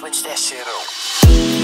switch that shit up.